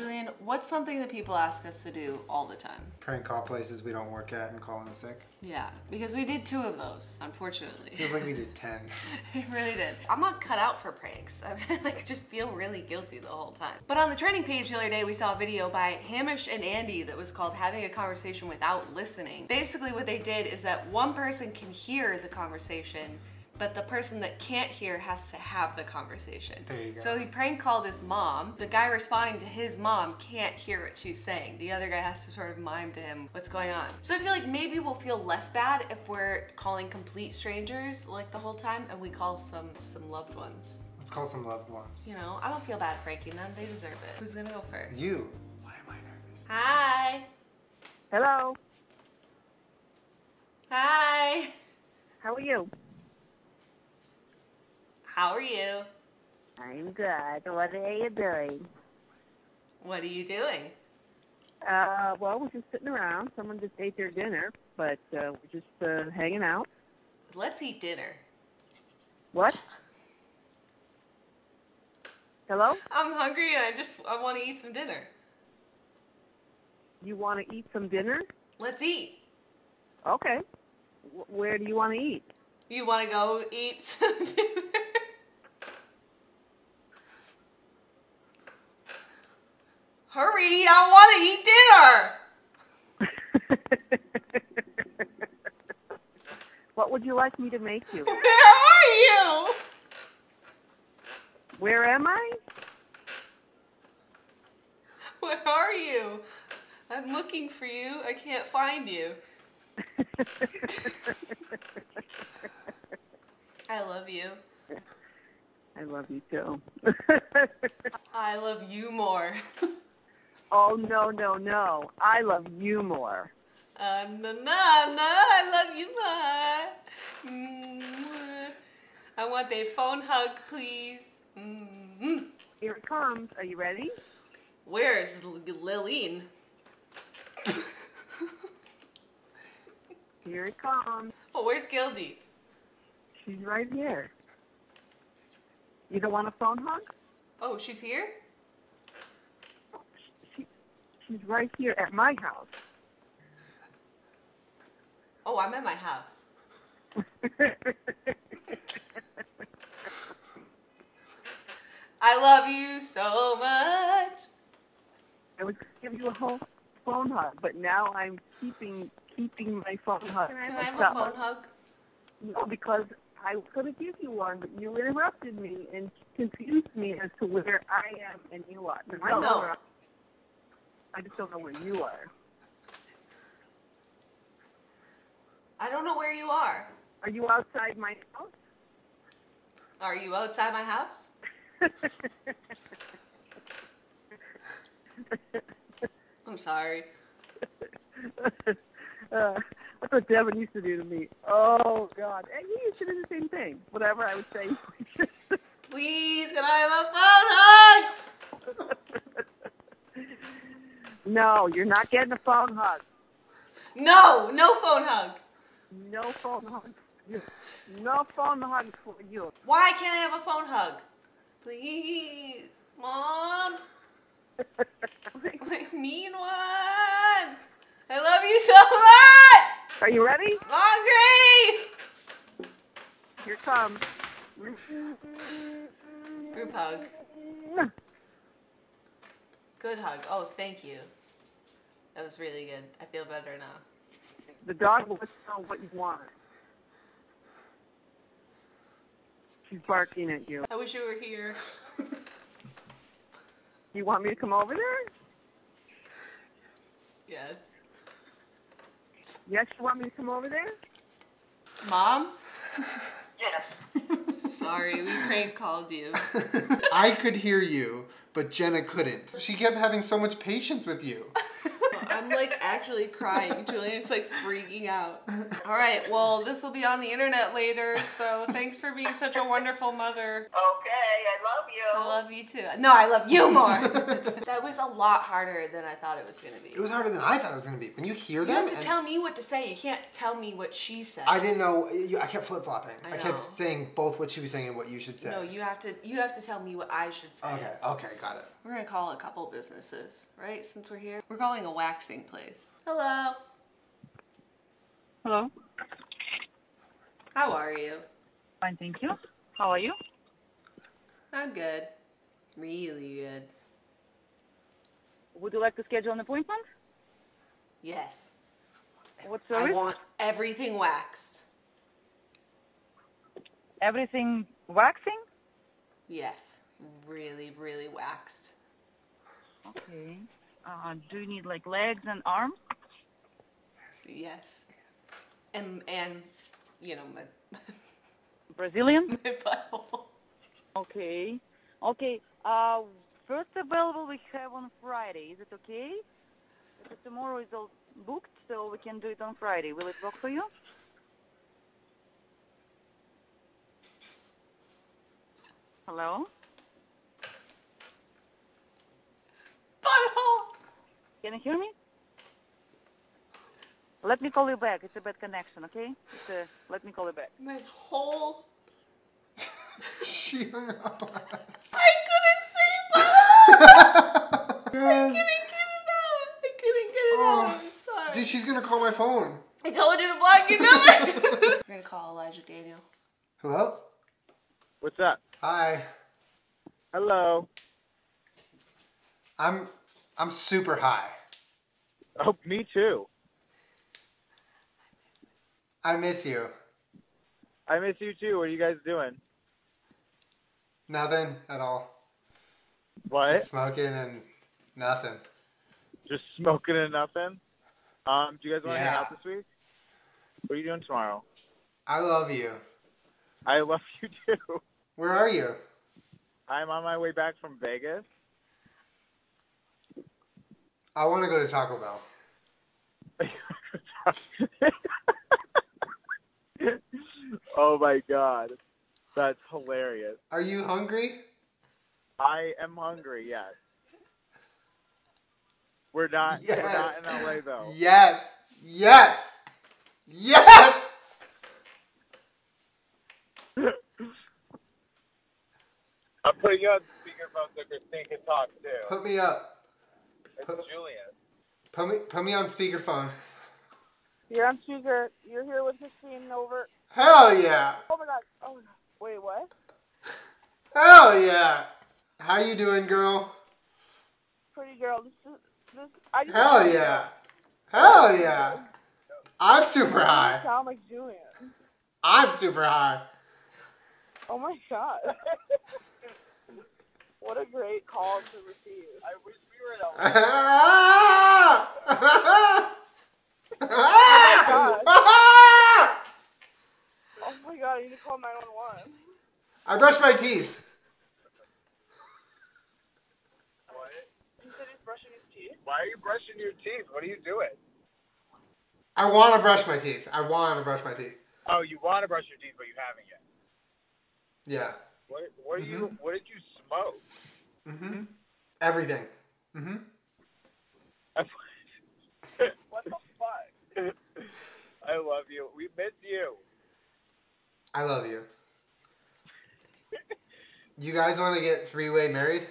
Julien, what's something that people ask us to do all the time? Prank call places we don't work at and call in sick. Yeah, because we did two of those, unfortunately. Feels like we did 10. It really did. I'm not cut out for pranks. I like just feel really guilty the whole time. But on the trending page the other day, we saw a video by Hamish and Andy that was called "Having a Conversation Without Listening." Basically, what they did is that one person can hear the conversation. But the person that can't hear has to have the conversation. There you go. So he prank called his mom. The guy responding to his mom can't hear what she's saying. The other guy has to sort of mime to him what's going on. So I feel like maybe we'll feel less bad if we're calling complete strangers like the whole time and we call some some loved ones. Let's call some loved ones. You know, I don't feel bad pranking them. They deserve it. Who's gonna go first? You. Why am I nervous? Hi. Hello. Hi. How are you? How are you? I'm good. What are you doing? What are you doing? Uh, well, we're just sitting around. Someone just ate their dinner, but uh, we're just uh, hanging out. Let's eat dinner. What? Hello? I'm hungry and I just I want to eat some dinner. You want to eat some dinner? Let's eat. Okay. W- where do you want to eat? You want to go eat some dinner? Hurry, I want to eat dinner. what would you like me to make you? Where are you? Where am I? Where are you? I'm looking for you. I can't find you. I love you. I love you too. I love you more. Oh no no no! I love you more. Uh, na, na, I love you more. Mm, I want a phone hug, please. Mm. Here it comes. Are you ready? Where's Liline? Here it comes. Oh, where's Gildy? She's right here. You don't want a phone hug? Oh, she's here? She, she's right here at my house. Oh, I'm at my house. I love you so much. I would give you a whole phone hug, but now I'm keeping keeping my phone hug. Can I have a phone hug? No, because I was going to give you one, but you interrupted me and confused me as to where I am and you are. Don't No. I just don't know where you are. I don't know where you are. Are you outside my house? Are you outside my house? I'm sorry. uh, that's what Devin used to do to me. Oh God, and he used to do the same thing. Whatever I would say. Please, can I have a phone hug? No, you're not getting a phone hug. No, no phone hug. No phone hug. No phone hug for you. Why can't I have a phone hug? Please, Mom. I need one. I love you so much. Are you ready? Hungry. Here comes. Group hug. Good hug. Oh, thank you. That was really good. I feel better now. The dog will let you know what you want. She's barking at you. I wish you were here. You want me to come over there? Yes. Yes, you want me to come over there? Mom? Yes. Sorry, we prank called you. I could hear you, but Jenna couldn't. She kept having so much patience with you. I'm like actually crying. Julien's like freaking out. All right, well, this will be on the internet later, so thanks for being such a wonderful mother. Okay, I love you. I love you too. No, I love you more. that was a lot harder than I thought it was gonna be. It was harder than I thought it was gonna be. When you hear that You them, have to and- tell me what to say. You can't tell me what she said. I didn't know. I kept flip flopping. I I, kept saying both what she was saying and what you should say. No, you have to. You have to tell me what I should say. Okay. Okay. Got it. We're gonna call a couple businesses, right? Since we're here, we're calling a waxing place. Hello. Hello. How are you? Fine, thank you. How are you? I'm good. Really good. Would you like to schedule an appointment? Yes. What service? I want everything waxed. Everything waxing? Yes. Really, really waxed. Okay. Uh, do you need like legs and arms? Yes. And and you know my Brazilian? my. Okay. Okay. Uh, first available we have on Friday. Is it okay? Because tomorrow is all booked, so we can do it on Friday. Will it work for you? Hello? Can you hear me? Let me call you back. It's a bad connection, okay? It's a, let me call you back. My whole. she hung up on us. I couldn't say butthole. I couldn't get it out. I couldn't get it Oh. out. I'm oh. sorry. Dude, she's gonna call my phone. I told you to block your number. We're gonna call Elijah Daniel. Hello. What's up? Hi. Hello. I'm I'm super high. Oh, me too. I miss you. I miss you too. What are you guys doing? Nothing at all. What? Just smoking and nothing. Just smoking and nothing. Um, do you guys want to hang out this week? What are you doing tomorrow? I love you. I love you too. Where are you? I'm on my way back from Vegas. I want to go to Taco Bell. oh my god. That's hilarious. Are you hungry? I am hungry, yes. We're not we're not in LA though. Yes. Yes. Yes. I'm putting you on speakerphone so Christine can talk too. Put me up. It's Julien. Put me put me on speakerphone. You're on speaker. You're here with Christine over. Hell yeah. Oh my god. Oh my god. Wait, what? Hell yeah. How you doing, girl? Pretty girl. This is this. I just Hell yeah. Hell yeah. I'm super You high. sound like Julien. I'm super high. Oh my god. what a great call to receive. I wish we were in Oh my god, I need to call 911. I brushed my teeth. What? He said he's brushing his teeth. Why are you brushing your teeth? What are you doing? I want to brush my teeth. I want to brush my teeth. Oh, you want to brush your teeth, but you haven't yet. Yeah. What? What are you? What did you smoke? Mhm. Everything. Mhm. what the fuck? I love you. We miss you. I love you. You guys want to get three-way married?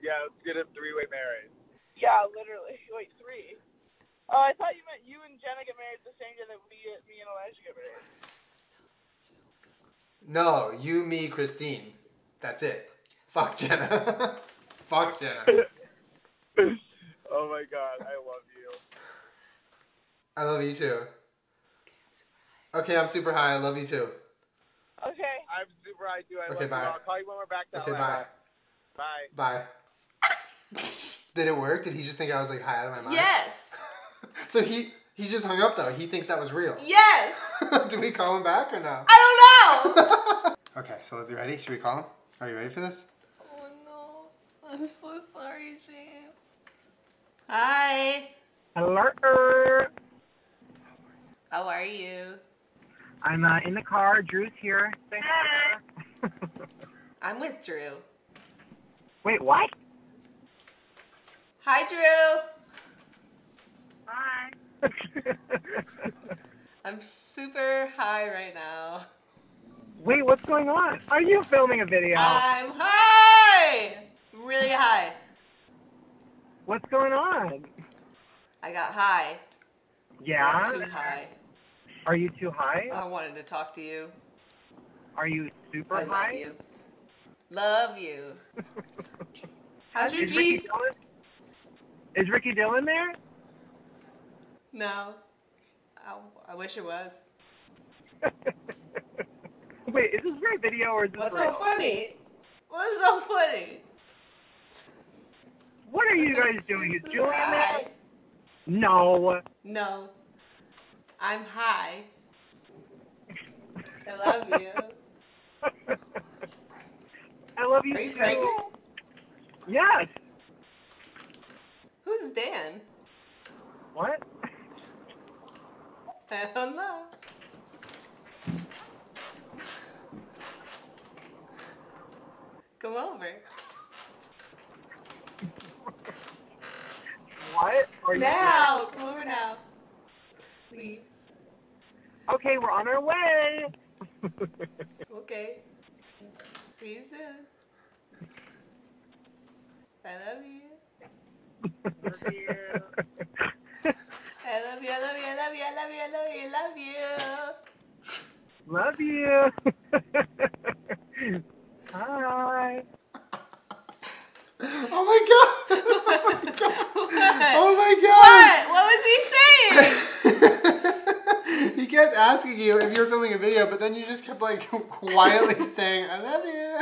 Yeah, let's get a three-way marriage. Yeah, literally. Wait, three. Oh, I thought you meant you and Jenna get married the same day that we, me and Elijah get married. No, you, me, Christine. That's it. Fuck Jenna. Fuck Jenna. oh my god, I love you. I love you too. Okay, I'm super high. I love you too. Okay. I'm super high too. I Okay, love bye. you. I'll call you when we're back to Okay, LA. bye. Bye. Bye. Did it work? Did he just think I was like high out of my mind? Yes. So he he just hung up though. He thinks that was real. Yes. Do we call him back or no? I don't know. Okay, so let's you ready? Should we call him? Are you ready for this? oh no. I'm so sorry, Shane. Hi. Hello. How are you? I'm uh, in the car. Drew's here. Say hi. I'm with Drew. Wait, what? Hi, Drew. Hi. I'm super high right now. Wait, what's going on? Are you filming a video? I'm high! Really high. What's going on? I got high. Yeah. Not too high. Are you too high? I wanted to talk to you. Are you super I love high? you. Love you. How's your Is Ricky Jeep? Dillon? Is Ricky Dillon there? No. I, I wish it was. Wait, is this my video or is this What's real? so funny? What's so funny? What are you guys doing? Is Julien there? No. No. I'm high. I love you. I love you Are you too. pregnant? Yes. Who's Dan? What? I don't know. Come over. What? Are you Now! Come over now. Please. Okay, we're on our way. Okay. See you soon. I love you. I love you, I love you, I love you, I love you, I love you, I love you. Love you. Hi. Oh my god! Oh what? Oh my god! What? What was he saying? he kept asking you if you were filming a video, but then you just kept like quietly saying, "I love you."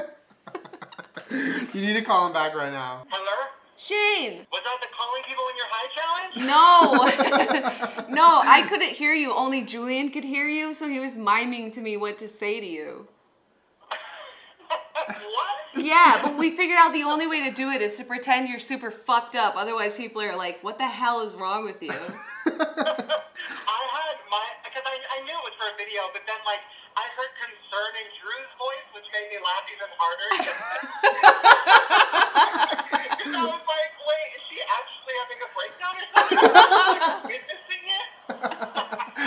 you need to call him back right now. Hello? Shane! Was that the calling people in your high challenge? No! no, I couldn't hear you. Only Julien could hear you, so he was miming to me what to say to you. what? Yeah, but we figured out the only way to do it is to pretend you're super fucked up. Otherwise, people are like, what the hell is wrong with you? I had my because I, I knew it was for a video, but then like I heard concern in Drew's voice, which made me laugh even harder. Because I was like, wait, is she actually having a breakdown or something? Witnessing it?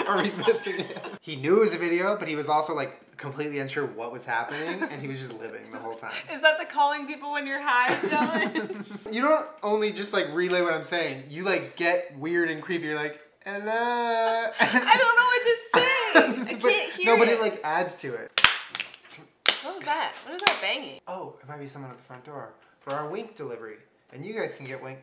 Are we missing it? He knew it was a video, but he was also like completely unsure what was happening, and he was just living the whole time. Is that the calling people when you're high challenge? You don't only just like relay what I'm saying. You like get weird and creepy. You're like, hello. I don't know what to say. I But- can't hear No, but it. it like adds to it. What was that? What was that banging? Oh, it might be someone at the front door for our wink delivery, and you guys can get wink.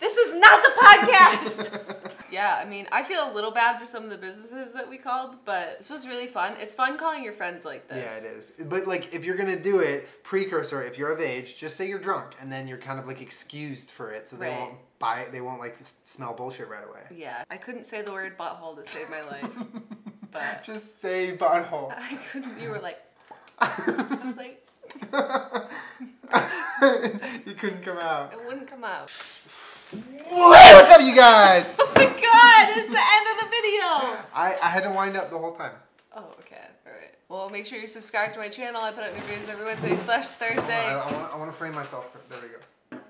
Sorry. This is not the podcast. yeah, I mean, I feel a little bad for some of the businesses that we called, but this was really fun. It's fun calling your friends like this. Yeah, it is. But like, if you're gonna do it, precursor, if you're of age, just say you're drunk, and then you're kind of like excused for it, so they Right. won't buy it. They won't like smell bullshit right away. Yeah, I couldn't say the word butthole to save my life, but Just say butthole. I couldn't. You were like, I was like, you couldn't come out. it wouldn't come out. Hey, what's up, you guys? Oh my god, it's the end of the video. I, I had to wind up the whole time. Oh, okay, all right. Well, make sure you subscribe to my channel. I put out new videos every Wednesday slash Thursday. I want I want to frame myself. There we go.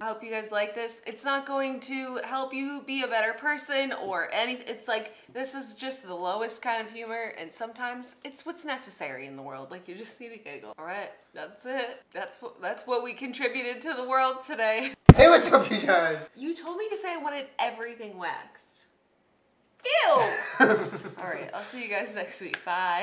I hope you guys like this. It's not going to help you be a better person or anything. It's like this is just the lowest kind of humor, and sometimes it's what's necessary in the world. Like you just need a giggle. All right, that's it. That's what that's what we contributed to the world today. Hey, what's up, you guys? You told me to say I wanted everything waxed. Ew. All right, I'll see you guys next week. Bye.